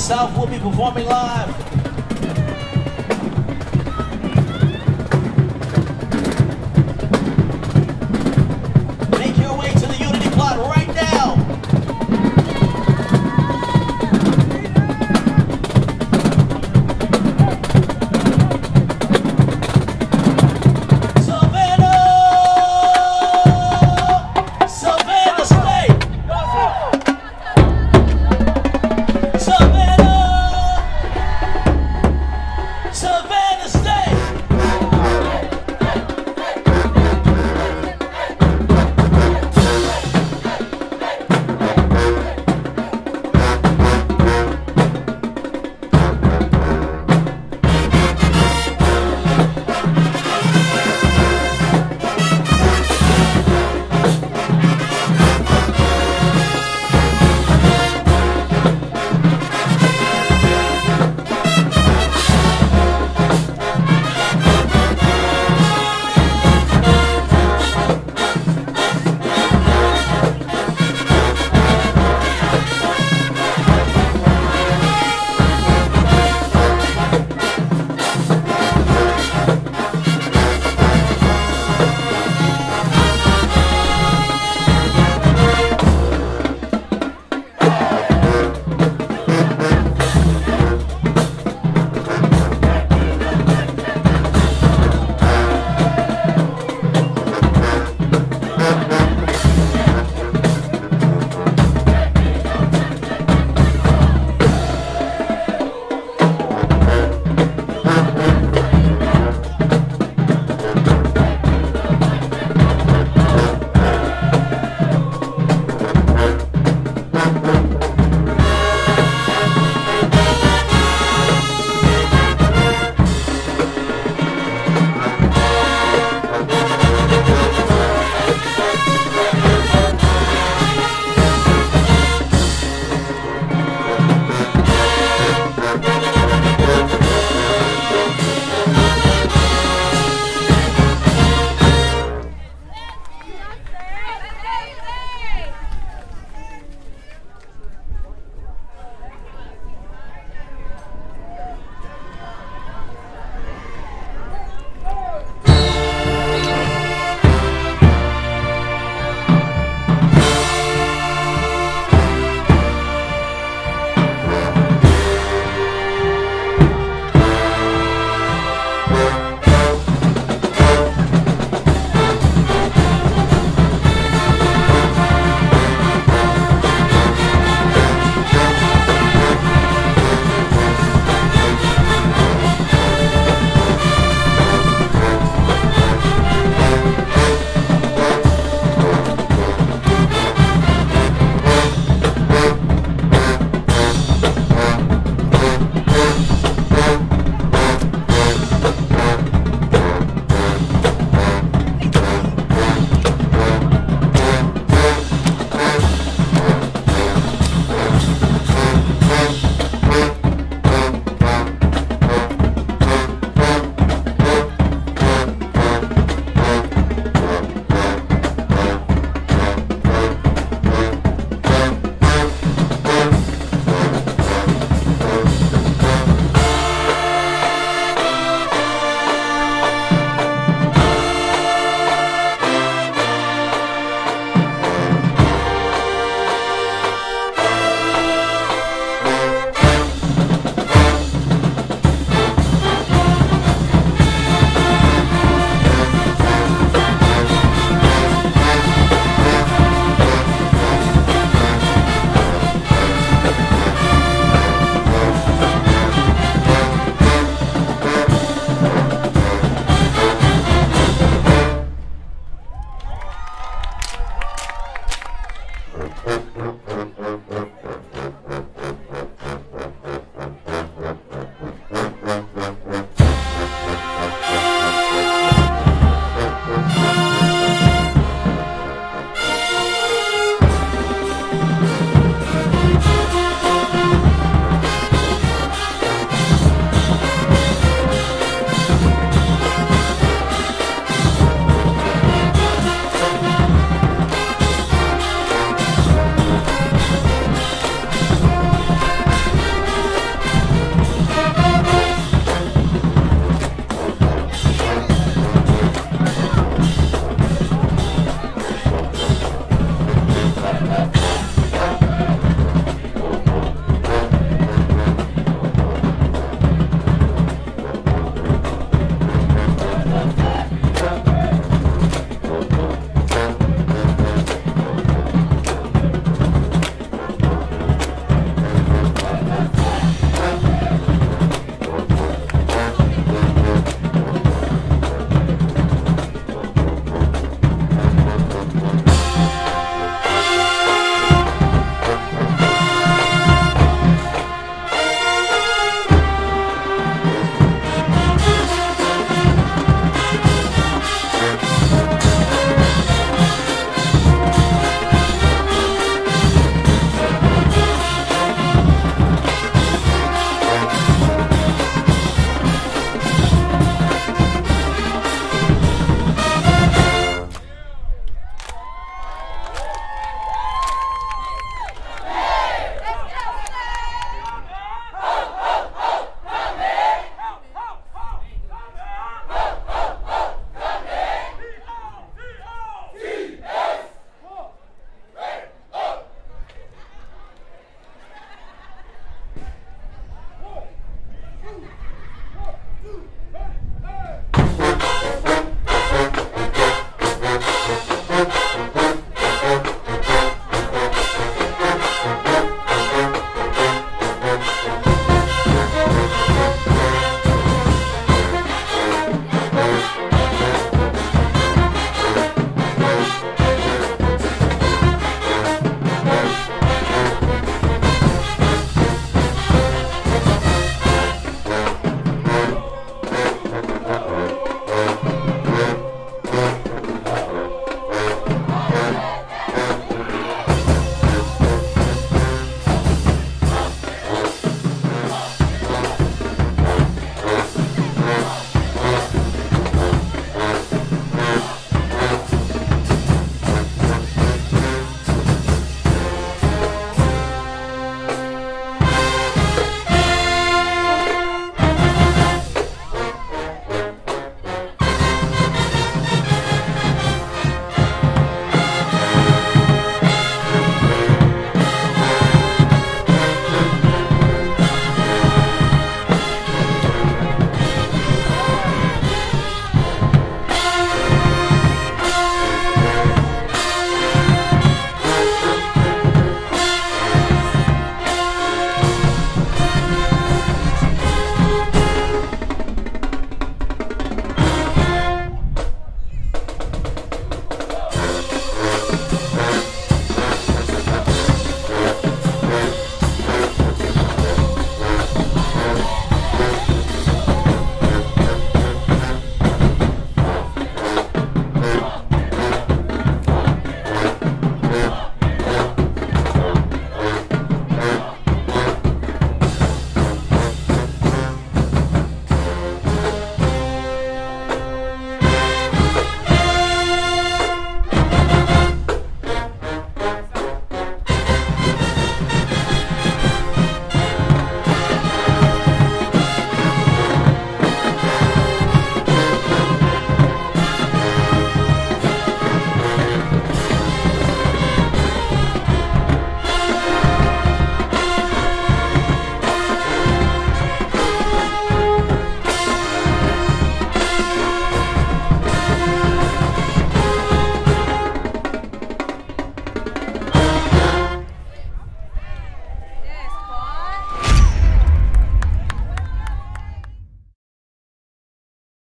South will be performing live.